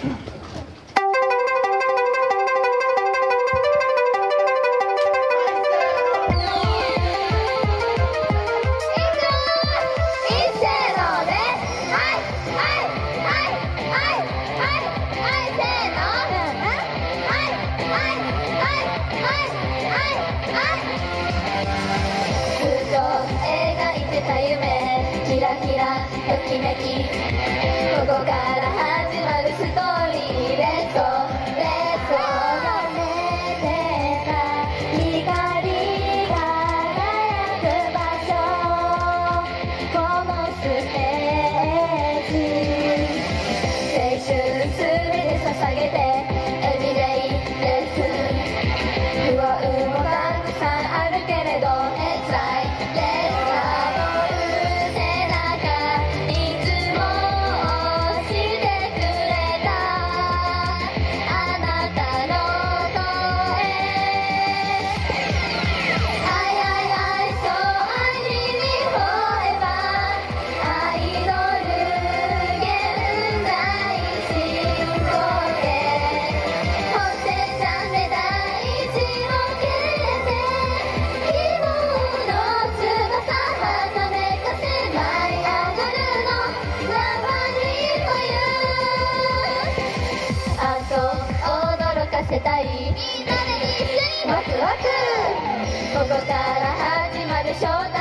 せここから始まるショータイム